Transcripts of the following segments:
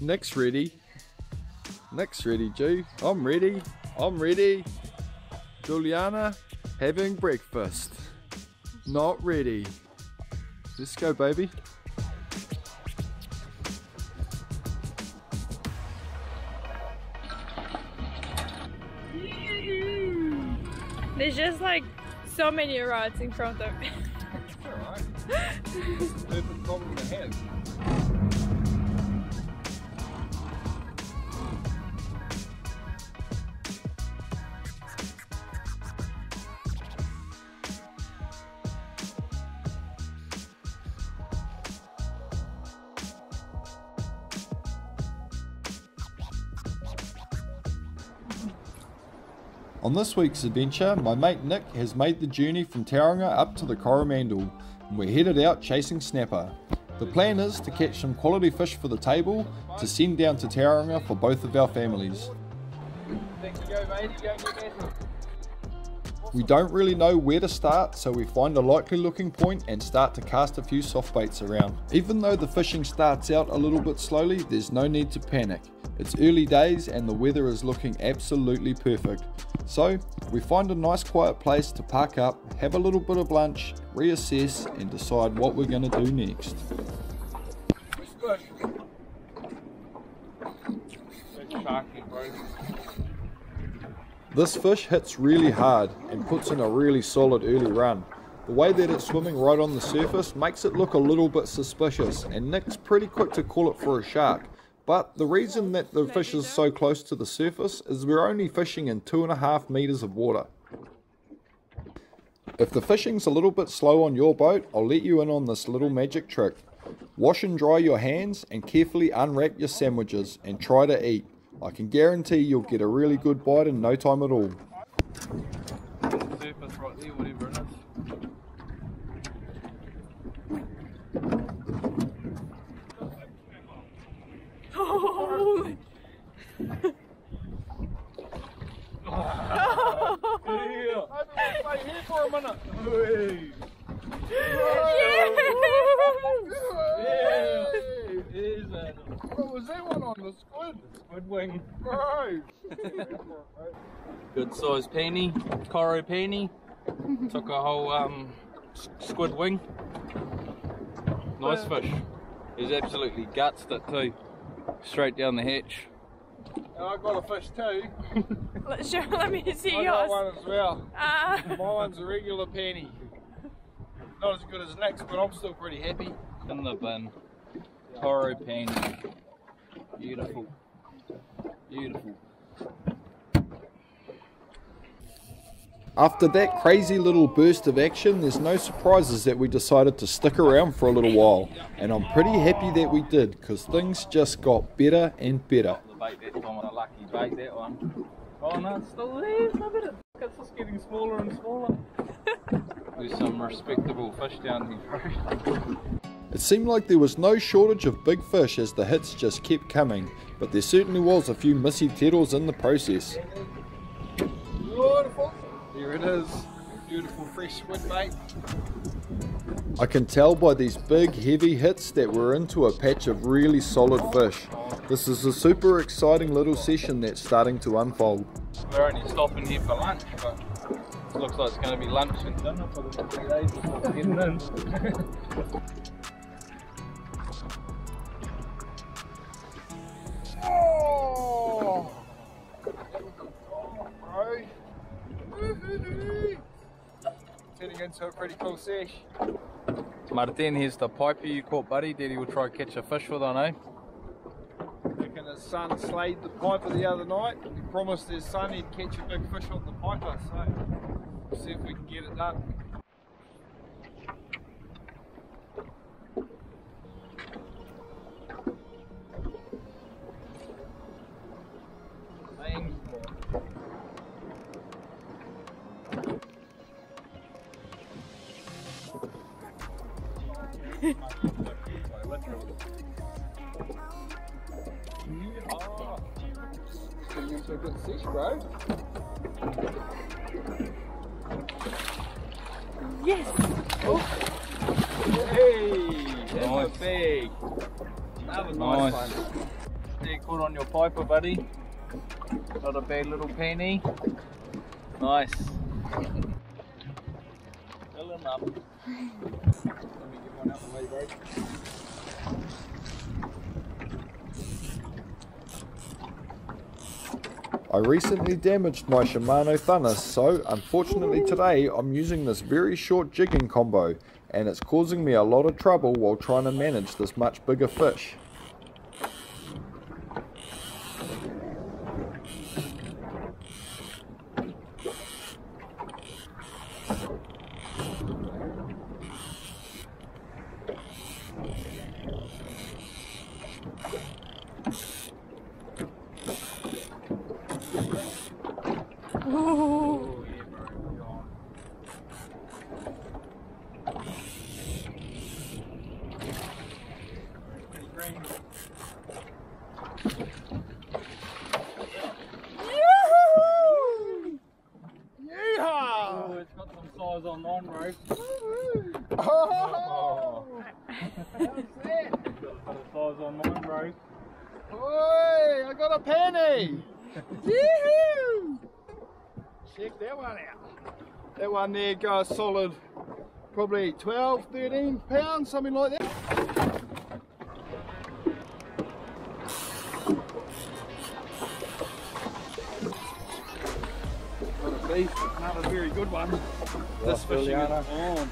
Nick's ready. Nick's ready, G. I'm ready. I'm ready. Juliana, having breakfast. Not ready. Let's go, baby. There's just like so many rods in front of me. Alright. Perfect problem to have. On this week's adventure, my mate Nick has made the journey from Tauranga up to the Coromandel, and we're headed out chasing snapper. The plan is to catch some quality fish for the table to send down to Tauranga for both of our families. We don't really know where to start, so we find a likely looking point and start to cast a few soft baits around. Even though the fishing starts out a little bit slowly, there's no need to panic. It's early days and the weather is looking absolutely perfect. So, we find a nice quiet place to park up, have a little bit of lunch, reassess, and decide what we're going to do next. This fish hits really hard and puts in a really solid early run. The way that it's swimming right on the surface makes it look a little bit suspicious, and Nick's pretty quick to call it for a shark. But the reason that the fish is so close to the surface is we're only fishing in two and a half meters of water. If the fishing's a little bit slow on your boat, I'll let you in on this little magic trick. Wash and dry your hands and carefully unwrap your sandwiches and try to eat. I can guarantee you'll get a really good bite in no time at all. surface right there, whatever it is. Holy. Yeah. I've been here for a minute. Hey. Yeah. Yeah. Here's that. What was that one on the squid? Squid wing. Right. Good size penny, Coro penny. Took a whole um, squid wing. Nice fish. He's absolutely gutsed it too. Straight down the hatch. And I got a fish too. Let's show, let me see I got one as well. My one's a regular penny. Not as good as Nick's, but I'm still pretty happy. In the bin. Toro penny. Beautiful. Beautiful. After that crazy little burst of action, there's no surprises that we decided to stick around for a little while. And I'm pretty happy that we did, because things just got better and better. The bait that time, a lucky bait that one. Oh no, it's still there. I bet it- it's just getting smaller and smaller. There's some respectable fish down here, bro. It seemed like there was no shortage of big fish as the hits just kept coming, but there certainly was a few missy teros in the process. Beautiful. There it is. Beautiful fresh squid bait. I can tell by these big heavy hits that we're into a patch of really solid fish. This is a super exciting little session that's starting to unfold. We're only stopping here for lunch, but it looks like it's going to be lunch and dinner for the three days before getting in. A pretty cool sesh. Martin, here's the piper you caught, buddy. Daddy will try to catch a fish with on, eh? Reckon his son slayed the piper the other night. He promised his son he'd catch a big fish on the piper, so we'll see if we can get it done. Fish, bro. Yes. Oh. Hey, that's Nice. a big. That was Nice. nice. fun. there caught on your piper, buddy. Not a bad little penny. Nice. Fill him up. Let me get one out the way, bro. I recently damaged my Shimano Thunnus, so unfortunately today I'm using this very short jigging combo and it's causing me a lot of trouble while trying to manage this much bigger fish. Size on mine, bro. Oh! that Got some size on mine, bro. Oi, I got a penny! Yee-hoo! Check that one out. That one there goes solid, probably 12, 13 pounds, something like that. A beast, not a very good one. This fishing is on.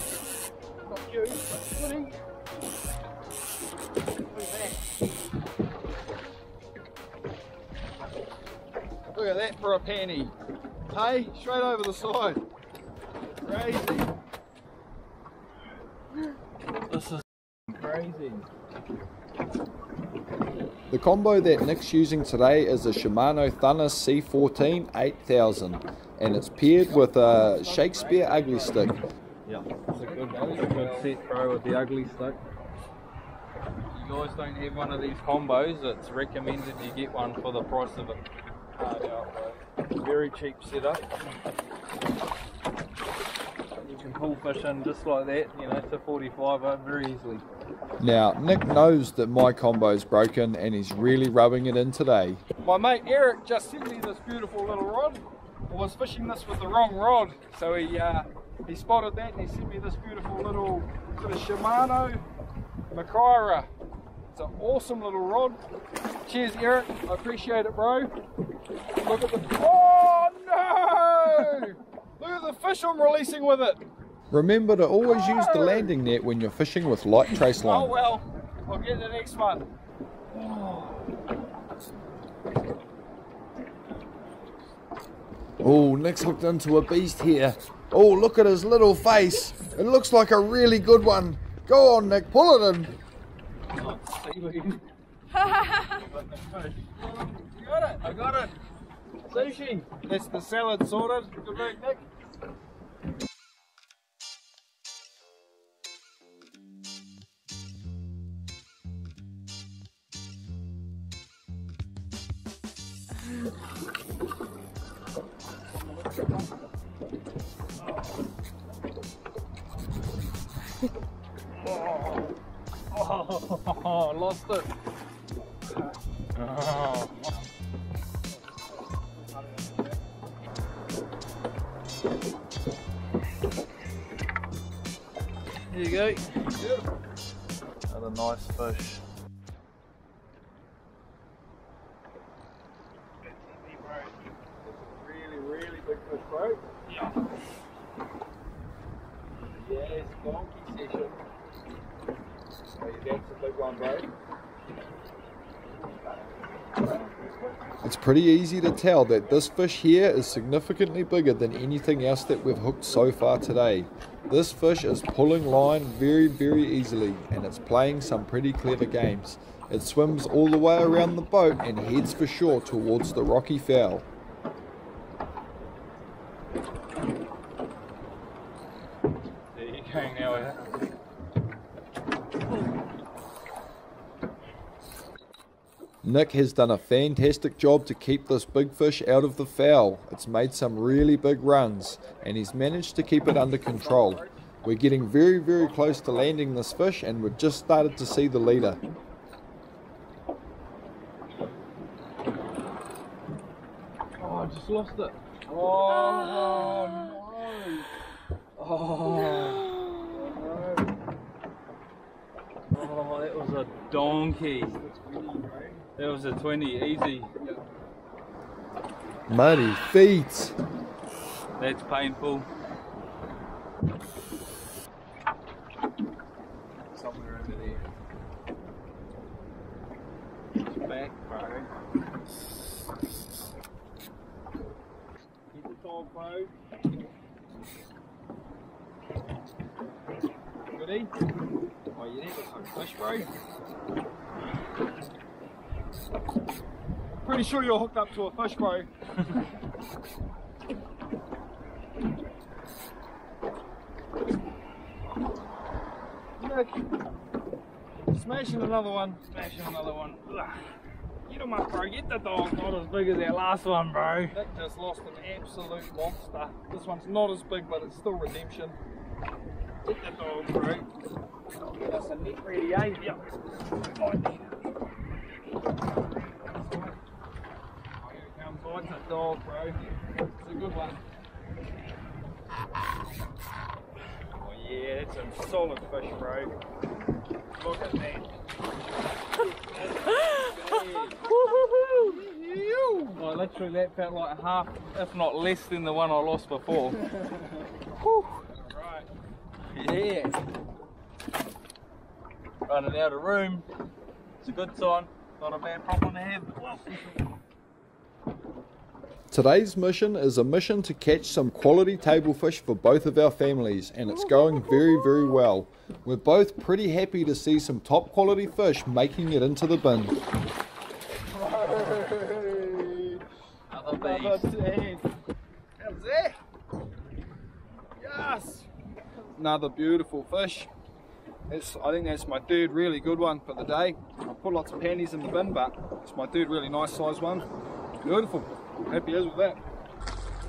Chick. For a penny. Hey, straight over the side. Crazy. This is crazy. The combo that Nick's using today is a Shimano Thunnus CI4 8000 and it's paired with a Shakespeare Ugly Stick. Yeah, it's a good, it's a good set, bro, with the ugly stick. You guys don't have one of these combos, it's recommended you get one for the price of it. Hard out. Very cheap setup. You can pull fish in just like that, you know, to 45 -er very easily. Now, Nick knows that my combo's broken and he's really rubbing it in today. My mate Eric just sent me this beautiful little rod. I was fishing this with the wrong rod, so he uh, he spotted that and he sent me this beautiful little sort of Shimano Makira. It's an awesome little rod. Cheers, Eric. I appreciate it, bro. Look at the. Oh no! Look at the fish I'm releasing with it. Remember to always use the oh! landing net when you're fishing with light trace oh, line. Oh well, I'll get the next one. Oh, Nick's hooked into a beast here. Oh, look at his little face. It looks like a really good one. Go on, Nick, pull it in. Seaweed. You got it. I got it! Sushi! That's the salad sorted. Good work, Nick. Oh, Oh, lost it. Oh. There you go. Another nice fish. Really, really big fish, bro. Yeah. Yes, donkey session. Oh, that's a big one, bro. It's pretty easy to tell that this fish here is significantly bigger than anything else that we've hooked so far today. This fish is pulling line very, very easily and it's playing some pretty clever games. It swims all the way around the boat and heads for shore towards the rocky foul. There you go now. eh? Nick has done a fantastic job to keep this big fish out of the foul. It's made some really big runs and he's managed to keep it under control. We're getting very very close to landing this fish and we've just started to see the leader. Oh, I just lost it. Oh, no. Oh. Oh, that was a donkey. That was a 20, easy. Muddy feet! That's painful. Somewhere over there. It's back, bro. Keep the dog, bro. Goody? Oh, you need some fish, bro. Pretty sure you're hooked up to a fish, bro. Look. Smashing another one. Smashing another one. Get him up, bro. Get the dog. Not as big as that last one, bro. Nick just lost an absolute monster. This one's not as big, but it's still redemption. Get the dog, bro. That's a net ready, eh? Yep. Right there. Oh, here it comes. It's a dog, bro. It's a good one. Oh yeah, that's some solid fish, bro. Look at that. Oh, literally that felt like half, if not less than the one I lost before. Right. Yeah. Running out of room. It's a good sign. Not a bad problem to have. Today's mission is a mission to catch some quality table fish for both of our families and it's going very very well. We're both pretty happy to see some top quality fish making it into the bin. Another Another beast. 10. How's that? Yes. Another beautiful fish. It's, I think that's my third really good one for the day. I put lots of panties in the bin, but it's my third really nice size one. Beautiful. Happy as with that.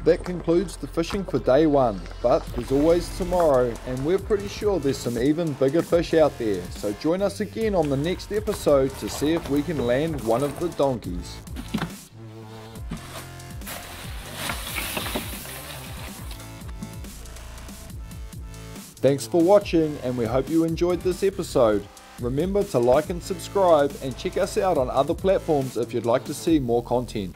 That concludes the fishing for day one, but there's always tomorrow and we're pretty sure there's some even bigger fish out there. So join us again on the next episode to see if we can land one of the donkeys. Thanks for watching and we hope you enjoyed this episode. Remember to like and subscribe and check us out on other platforms if you'd like to see more content.